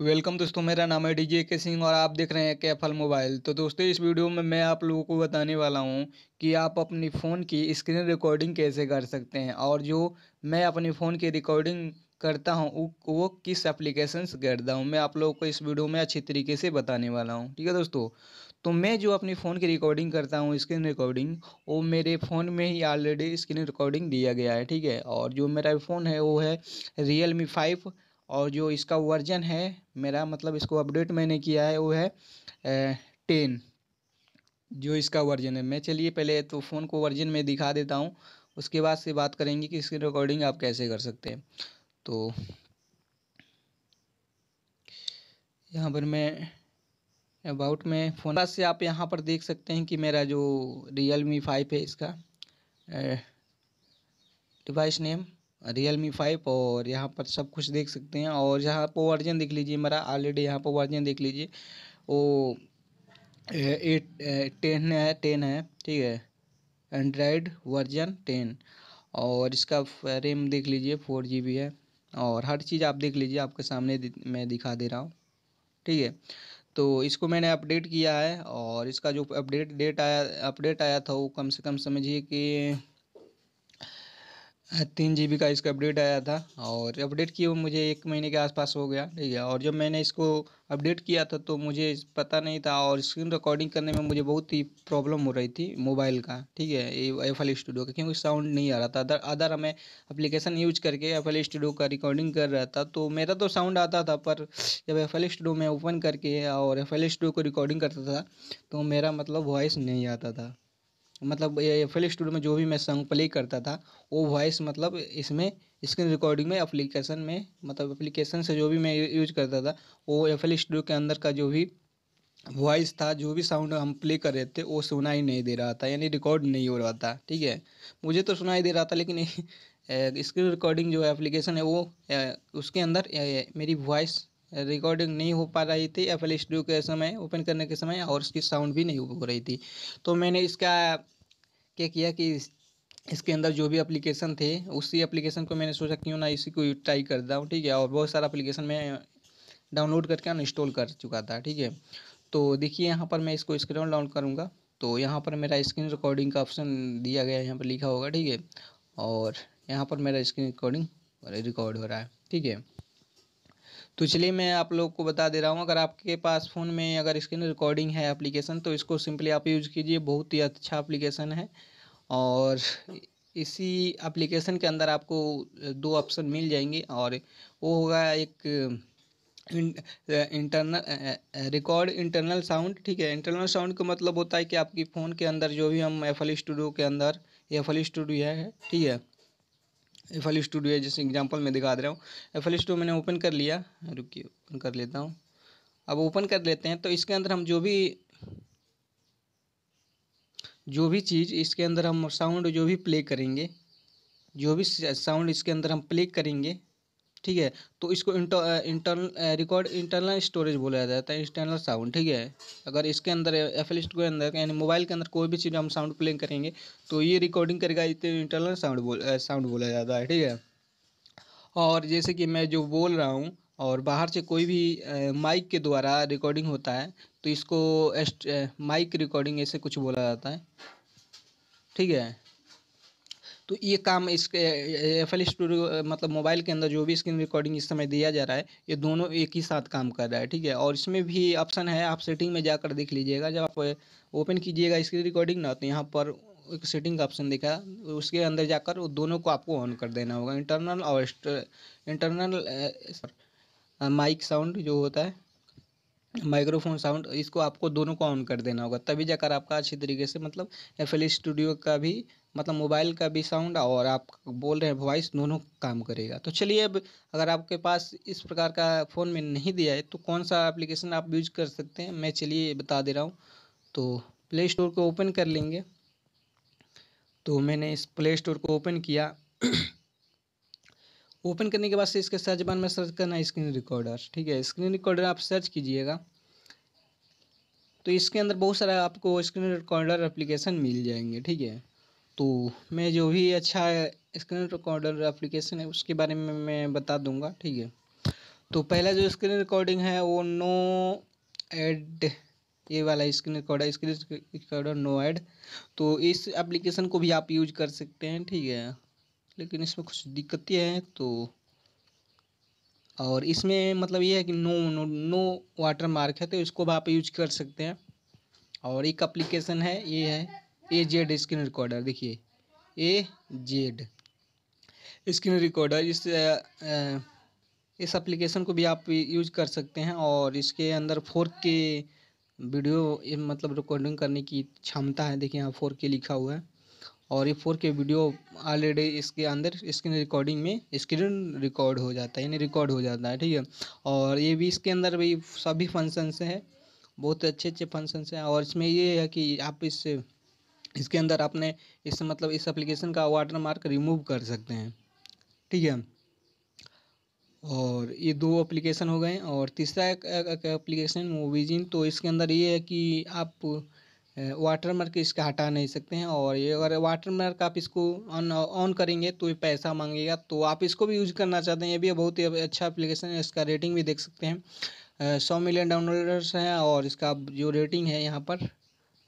Welcome दोस्तों, मेरा नाम है डीजे के सिंह और आप देख रहे हैं कैफल मोबाइल तो दोस्तों, इस वीडियो में मैं आप लोगों को बताने वाला हूँ कि आप अपनी फ़ोन की स्क्रीन रिकॉर्डिंग कैसे कर सकते हैं और जो मैं अपनी फ़ोन की रिकॉर्डिंग करता हूँ वो किस एप्लीकेशन से करता हूँ, मैं आप लोगों को इस वीडियो में अच्छी तरीके से बताने वाला हूँ। ठीक है दोस्तों? तो मैं जो अपनी फ़ोन की रिकॉर्डिंग करता हूँ स्क्रीन रिकॉर्डिंग वो मेरे फ़ोन में ही ऑलरेडी स्क्रीन रिकॉर्डिंग दिया गया है, ठीक है? और जो मेरा फ़ोन है, वो है रियल मी फाइव और जो इसका वर्जन है, मेरा मतलब इसको अपडेट मैंने किया है, वो है टेन। जो इसका वर्जन है। मैं चलिए पहले तो फ़ोन को वर्जन में दिखा देता हूँ। उसके बाद से बात करेंगे कि इसकी रिकॉर्डिंग आप कैसे कर सकते हैं। तो यहाँ पर मैं अबाउट में फ़ोन बाद से आप यहाँ पर देख सकते हैं कि मेरा जो रियल मी फाइव है इसका device name Realme five और यहाँ पर सब कुछ देख सकते हैं और यहाँ पर वर्जन देख लीजिए, मेरा ऑलरेडी यहाँ पर वर्जन देख लीजिए। वो एट टेन है टेन है, ठीक है। एंड्रॉयड वर्जन टेन और इसका रैम देख लीजिए फोर जी बी है। और हर चीज़ आप देख लीजिए, आपके सामने मैं दिखा दे रहा हूँ, ठीक है। तो इसको मैंने अपडेट किया है और इसका जो अपडेट डेट आया अपडेट आया था वो कम से कम समझिए कि तीन जी बी का इसका अपडेट आया था और अपडेट किए मुझे एक महीने के आसपास हो गया, ठीक है। और जब मैंने इसको अपडेट किया था तो मुझे पता नहीं था और स्क्रीन रिकॉर्डिंग करने में मुझे बहुत ही प्रॉब्लम हो रही थी मोबाइल का, ठीक है एफ़ एल स्टूडियो का, क्योंकि साउंड नहीं आ रहा था। अदर अदर हमें अप्लीकेशन यूज़ करके एफ़ एल स्टूडियो का रिकॉर्डिंग कर रहा था तो मेरा तो साउंड आता था, पर जब एफ़ एल स्टूडियो में ओपन करके और एफ़ एल स्टूडियो को रिकॉर्डिंग करता था तो मेरा मतलब वॉइस नहीं आता था। मतलब एफ़ स्टूडियो में जो भी मैं सॉन्ग प्ले करता था, वो वॉइस मतलब इसमें स्क्रीन रिकॉर्डिंग में एप्लीकेशन में मतलब एप्लीकेशन से जो भी मैं यूज़ करता था, वो एफ़ एल स्टूडियो के अंदर का जो भी वॉइस था, जो भी साउंड हम प्ले कर रहे थे, वो सुना ही नहीं दे रहा था, यानी रिकॉर्ड नहीं हो रहा था, ठीक है? मुझे तो सुनाई दे रहा था, लेकिन स्क्रीन रिकॉर्डिंग जो एप्लीकेशन है, वो उसके अंदर मेरी वॉइस रिकॉर्डिंग नहीं हो पा रही थी एफ़ एल स्टूडियो के समय ओपन करने के समय, और उसकी साउंड भी नहीं हो रही थी। तो मैंने इसका क्या किया कि इसके अंदर जो भी एप्लीकेशन थे, उसी एप्लीकेशन को मैंने सोचा क्यों ना इसी को ट्राई कर हूँ ठीक है? और बहुत सारा एप्लीकेशन मैं डाउनलोड करके अनइंस्टॉल कर चुका था, ठीक है? तो देखिए, यहाँ पर मैं इसको स्क्रीन डाउन करूँगा। तो यहाँ पर मेरा स्क्रीन रिकॉर्डिंग का ऑप्शन दिया गया है, यहाँ पर लिखा होगा, ठीक है? और यहाँ पर मेरा स्क्रीन रिकॉर्डिंग रिकॉर्ड हो रहा है, ठीक है? तो चलिए मैं आप लोग को बता दे रहा हूँ, अगर आपके पास फ़ोन में अगर स्क्रीन रिकॉर्डिंग है एप्लीकेशन तो इसको सिंपली आप यूज़ कीजिए, बहुत ही अच्छा एप्लीकेशन है। और इसी एप्लीकेशन के अंदर आपको दो ऑप्शन मिल जाएँगे, और वो होगा एक इंटरनल रिकॉर्ड इंटरनल साउंड ठीक है? इंटरनल साउंड का मतलब होता है कि आपकी फ़ोन के अंदर जो भी हम एफएल स्टूडियो के अंदर एफएल स्टूडियो है, ठीक है? एफ़ एल स्टूडियो है, जैसे एग्जांपल मैं दिखा दे रहा हूँ। एफ़ एल स्टूडियो मैंने ओपन कर लिया। रुकिए ओपन कर लेता हूँ। अब ओपन कर लेते हैं तो इसके अंदर हम जो भी जो भी चीज़ इसके अंदर हम साउंड जो भी प्ले करेंगे, जो भी साउंड इसके अंदर हम प्ले करेंगे ठीक है? तो इसको इंटरनल रिकॉर्ड इंटरनल स्टोरेज बोला जाता है इंटरनल साउंड ठीक है? अगर इसके अंदर एफ़ के अंदर, यानी मोबाइल के अंदर कोई भी चीज़ हम साउंड प्ले करेंगे तो ये रिकॉर्डिंग करेगा, इतने इंटरनल साउंड बोल साउंड बोला जाता है, ठीक है? और जैसे कि मैं जो बोल रहा हूँ, और बाहर से कोई भी माइक के द्वारा रिकॉर्डिंग होता है तो इसको माइक रिकॉर्डिंग ऐसे कुछ बोला जाता है, ठीक है? तो ये काम इसके एफ़ एल स्टूडियो मतलब मोबाइल के अंदर जो भी स्क्रीन रिकॉर्डिंग इस समय दिया जा रहा है, ये दोनों एक ही साथ काम कर रहा है, ठीक है? और इसमें भी ऑप्शन है, आप सेटिंग में जाकर देख लीजिएगा, जब आप ओपन कीजिएगा स्क्रीन रिकॉर्डिंग ना तो यहाँ पर एक सेटिंग का ऑप्शन दिखा, उसके अंदर जाकर वो दोनों को आपको ऑन कर देना होगा। इंटरनल और इंटरनल माइक साउंड जो होता है माइक्रोफोन साउंड इसको आपको दोनों को ऑन कर देना होगा, तभी जाकर आपका अच्छी तरीके से मतलब एफ़ एल स्टूडियो का भी मतलब मोबाइल का भी साउंड और आप बोल रहे हैं वॉइस दोनों काम करेगा। तो चलिए अब अगर आपके पास इस प्रकार का फ़ोन में नहीं दिया है तो कौन सा एप्लीकेशन आप यूज़ कर सकते हैं? मैं चलिए बता दे रहा हूँ। तो प्ले स्टोर को ओपन कर लेंगे। तो मैंने इस प्ले स्टोर को ओपन किया। ओपन करने के बाद से इसके सर्च बार में सर्च करना है स्क्रीन रिकॉर्डर ठीक है स्क्रीन रिकॉर्डर आप सर्च कीजिएगा। तो इसके अंदर बहुत सारा आपको स्क्रीन रिकॉर्डर एप्लीकेशन मिल जाएँगे। ठीक है तो मैं जो भी अच्छा स्क्रीन रिकॉर्डर एप्लीकेशन है, उसके बारे में मैं बता दूँगा, ठीक है? तो पहला जो स्क्रीन रिकॉर्डिंग है, वो नो एड ये वाला screen recorder screen recorder no ad तो इस एप्लीकेशन को भी आप यूज़ कर सकते हैं, ठीक है? लेकिन इसमें कुछ दिक्कतें हैं तो और इसमें मतलब ये है कि no no no watermark है तो इसको भी आप यूज़ कर सकते हैं। और एक एप्लीकेशन है, ये है ए जेड स्क्रीन रिकॉर्डर देखिए। ए जेड स्क्रीन रिकॉर्डर इस आ, इस एप्लीकेशन को भी आप यूज़ कर सकते हैं और इसके अंदर फोर के वीडियो मतलब रिकॉर्डिंग करने की क्षमता है। देखिए यहाँ फोर के लिखा हुआ है और ये फोर के वीडियो ऑलरेडी इसके अंदर स्क्रीन रिकॉर्डिंग में स्क्रीन रिकॉर्ड हो जाता है यानी रिकॉर्ड हो जाता है ठीक है। और ये भी इसके अंदर भी सभी फ़ंक्शंस हैं बहुत अच्छे अच्छे फ़ंक्शंस हैं और इसमें ये है कि आप इस इसके अंदर आपने इस मतलब इस एप्लीकेशन का वाटर मार्क रिमूव कर सकते हैं। ठीक है? और ये दो एप्लीकेशन हो गए और तीसरा एक एप्लीकेशन मूवीजिन तो इसके अंदर ये है कि आप वाटर मार्क इसका हटा नहीं सकते हैं और ये अगर वाटर मार्क आप इसको ऑन ऑन करेंगे तो ये पैसा मांगेगा तो आप इसको भी यूज़ करना चाहते हैं। ये भी बहुत ही अच्छा एप्लीकेशन है, इसका रेटिंग भी देख सकते हैं। सौ मिलियन डाउनलोडर्स हैं और इसका जो रेटिंग है यहाँ पर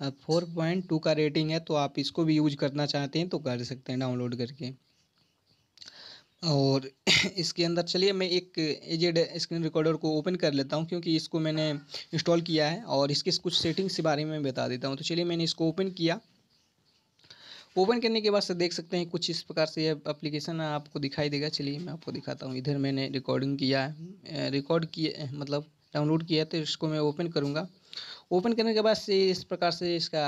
फोर पॉइंट टू का रेटिंग है तो आप इसको भी यूज़ करना चाहते हैं तो कर सकते हैं डाउनलोड करके। और इसके अंदर चलिए, मैं एक एजेड स्क्रीन रिकॉर्डर को ओपन कर लेता हूँ, क्योंकि इसको मैंने इंस्टॉल किया है, और इसके कुछ सेटिंग्स के बारे में बता देता हूँ। तो चलिए, मैंने इसको ओपन किया। ओपन करने के बाद से देख सकते हैं, कुछ इस प्रकार से यह एप्लीकेशन आपको दिखाई देगा। चलिए, मैं आपको दिखाता हूँ। इधर मैंने रिकॉर्डिंग किया है। रिकॉर्ड किए मतलब डाउनलोड किया तो इसको मैं ओपन करूँगा। ओपन करने के बाद से इस प्रकार से इसका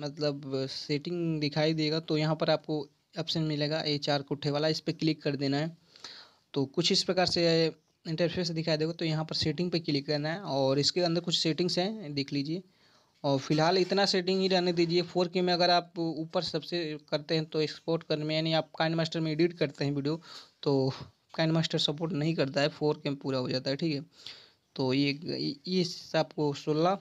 मतलब सेटिंग दिखाई देगा तो यहाँ पर आपको ऑप्शन मिलेगा ए चार कुट्ठे वाला, इस पर क्लिक कर देना है। तो कुछ इस प्रकार से इंटरफेस दिखाई देगा तो यहाँ पर सेटिंग पे क्लिक करना है और इसके अंदर कुछ सेटिंग्स हैं, देख लीजिए। और फ़िलहाल इतना सेटिंग ही रहने दीजिए। फोर के में अगर आप ऊपर सबसे करते हैं तो एक्सपोर्ट करने में, यानी आप काइन मास्टर में एडिट करते हैं वीडियो तो काइन मास्टर सपोर्ट नहीं करता है। फोर के में पूरा हो जाता है, ठीक है। तो ये ये आपको सोलह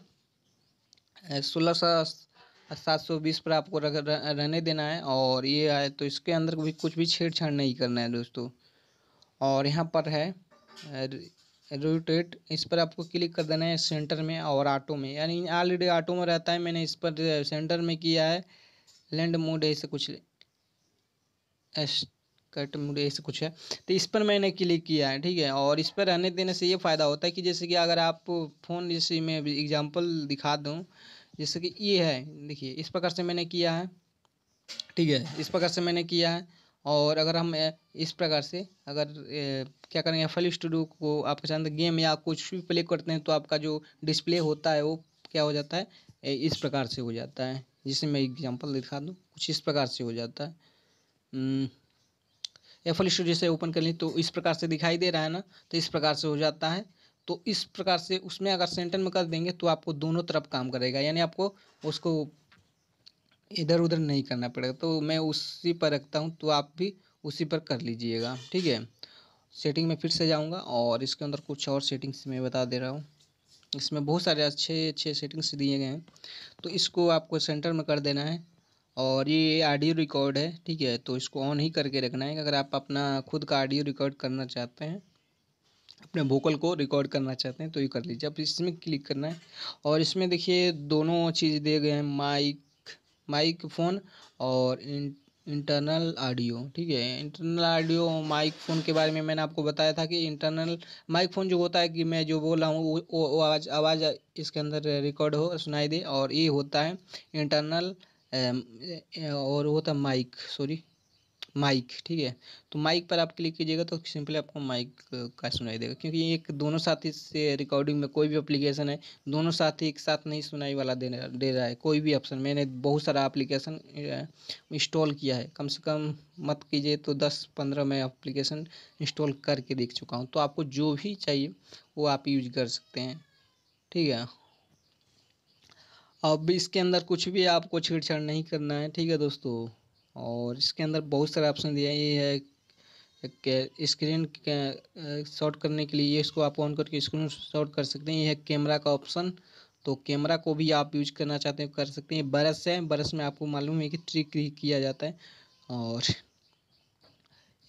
सोलह सा सात सौ बीस पर आपको रख रहने देना है और ये आए तो इसके अंदर भी कुछ भी छेड़छाड़ नहीं करना है दोस्तों। और यहाँ पर है रोटेट, इस पर आपको क्लिक कर देना है सेंटर में और ऑटो में। यानी ऑलरेडी ऑटो में रहता है, मैंने इस पर सेंटर में किया है। लैंड मोड ऐसे कुछ कट मोड ऐसे कुछ है। तो इस पर मैंने क्लिक किया है ठीक है? और इस पर रहने देने से ये फ़ायदा होता है कि जैसे कि अगर आप फ़ोन जैसे मैं एग्जांपल दिखा दूँ जैसे कि ये है देखिए इस प्रकार से मैंने किया है ठीक है? इस प्रकार से मैंने किया है और अगर हम इस प्रकार से अगर ए, क्या करेंगे फल स्टूडियो को आपके साथ गेम या कुछ भी प्ले करते हैं तो आपका जो डिस्प्ले होता है वो क्या हो जाता है? इस प्रकार से हो जाता है। जिसे मैं एग्जांपल दिखा दूँ कुछ इस प्रकार से हो जाता है। एफ़ एल स्टूडियो से ओपन कर ली तो इस प्रकार से दिखाई दे रहा है ना तो इस प्रकार से हो जाता है। तो इस प्रकार से उसमें अगर सेंटर में कर देंगे तो आपको दोनों तरफ़ काम करेगा, यानी आपको उसको इधर उधर नहीं करना पड़ेगा। तो मैं उसी पर रखता हूँ तो आप भी उसी पर कर लीजिएगा, ठीक है? सेटिंग में फिर से जाऊँगा, और इसके अंदर कुछ और सेटिंग्स मैं बता दे रहा हूँ। इसमें बहुत सारे अच्छे अच्छे सेटिंग्स दिए गए हैं। तो इसको आपको सेंटर में कर देना है। और ये ऑडियो रिकॉर्ड है ठीक है? तो इसको ऑन ही करके रखना है। अगर आप अपना खुद का ऑडियो रिकॉर्ड करना चाहते हैं अपने वोकल को रिकॉर्ड करना चाहते हैं तो ये कर लीजिए। अब इसमें क्लिक करना है। और इसमें देखिए दोनों चीज़ दिए गए हैं। माइक माइक फ़ोन और इंटरनल ऑडियो ठीक है? इंटरनल ऑडियो माइक फ़ोन के बारे में मैंने आपको बताया था कि इंटरनल माइक फ़ोन जो होता है कि मैं जो बोल रहा हूँ वो, आवाज़ आवाज़ इसके अंदर रिकॉर्ड हो सुनाई दे और ये होता है इंटरनल और वो था माइक सॉरी माइक ठीक है? तो माइक पर आप क्लिक कीजिएगा तो सिंपली आपको माइक का सुनाई देगा, क्योंकि एक दोनों साथ ही से रिकॉर्डिंग में कोई भी एप्लीकेशन है, दोनों साथ ही एक साथ नहीं सुनाई वाला दे दे रहा है, कोई भी ऑप्शन मैंने बहुत सारा एप्लीकेशन इंस्टॉल किया है। कम से कम मत कीजिए तो दस पंद्रह मैं एप्लीकेशन इंस्टॉल करके देख चुका हूँ। तो आपको जो भी चाहिए वो आप यूज़ कर सकते हैं, ठीक है? अब इसके अंदर कुछ भी आपको छेड़छाड़ नहीं करना है, ठीक है दोस्तों? और इसके अंदर बहुत सारे ऑप्शन दिए ये है स्क्रीन शॉर्ट करने के लिए इसको आप ऑन करके स्क्रीन शॉर्ट कर सकते हैं। ये है कैमरा का ऑप्शन तो कैमरा को भी आप यूज़ करना चाहते हैं, कर सकते हैं। बरस है, बरस में आपको मालूम है कि ट्रिक किया जाता है। और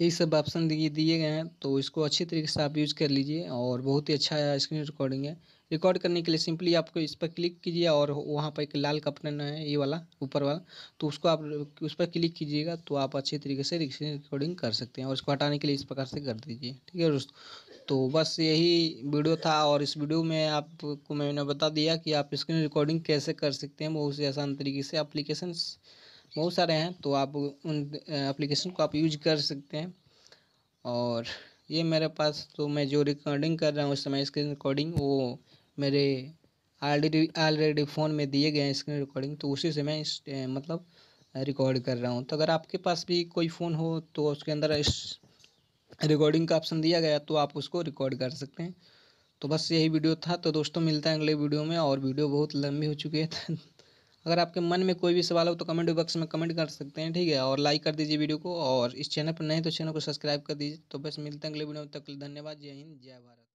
यही सब ऑप्शन दिए दिए गए हैं। तो इसको अच्छी तरीके से आप यूज़ कर लीजिए और बहुत ही अच्छा स्क्रीन रिकॉर्डिंग है। रिकॉर्ड करने के लिए सिंपली आपको इस पर क्लिक कीजिए और वहाँ पर एक लाल का बटन है ये वाला, ऊपर वाला तो उसको आप उस पर क्लिक कीजिएगा तो आप अच्छी तरीके से रिकॉर्डिंग कर सकते हैं और इसको हटाने के लिए इस प्रकार से कर दीजिए, ठीक है दोस्तों? तो बस यही वीडियो था और इस वीडियो में आपको मैंने बता दिया कि आप स्क्रीन रिकॉर्डिंग कैसे कर सकते हैं, बहुत से आसान तरीके से अप्लीकेशन बहुत सारे हैं तो आप उन एप्लीकेशन को आप यूज़ कर सकते हैं। और ये मेरे पास तो मैं जो रिकॉर्डिंग कर रहा हूँ उस समय स्क्रीन रिकॉर्डिंग वो मेरे ऑलरेडी ऑलरेडी फ़ोन में दिए गए हैं स्क्रीन रिकॉर्डिंग तो उसी से मैं इस मतलब रिकॉर्ड कर रहा हूँ। तो अगर आपके पास भी कोई फ़ोन हो तो उसके अंदर इस रिकॉर्डिंग का ऑप्शन दिया गया तो आप उसको रिकॉर्ड कर सकते हैं। तो बस यही वीडियो था। तो दोस्तों, मिलता है अगले वीडियो में, और वीडियो बहुत लंबी हो चुकी है। अगर आपके मन में कोई भी सवाल हो तो कमेंट बॉक्स में कमेंट कर सकते हैं, ठीक है? और लाइक कर दीजिए वीडियो को, और इस चैनल पर नहीं तो चैनल को सब्सक्राइब कर दीजिए। तो बस मिलते हैं अगले वीडियो में तक धन्यवाद। जय हिंद, जय भारत।